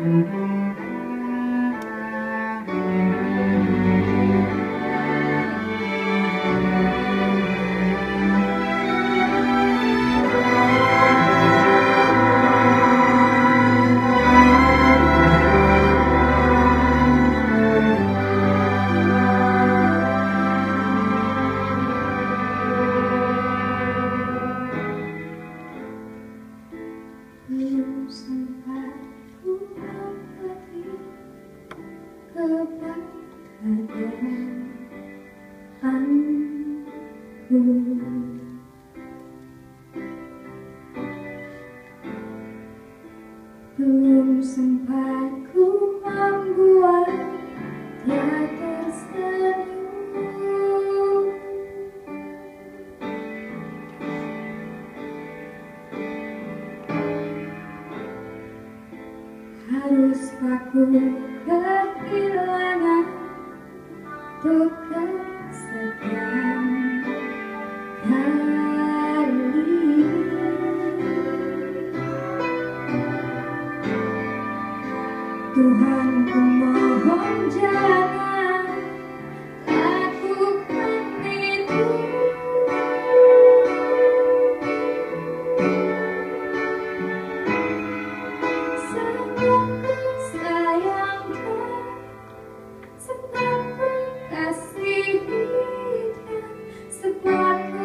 so you. kepadaanku Belum sempat ku haruskah ku kehilangan untuk kesekian kali Tuhan ku mohon jangan lakukan itu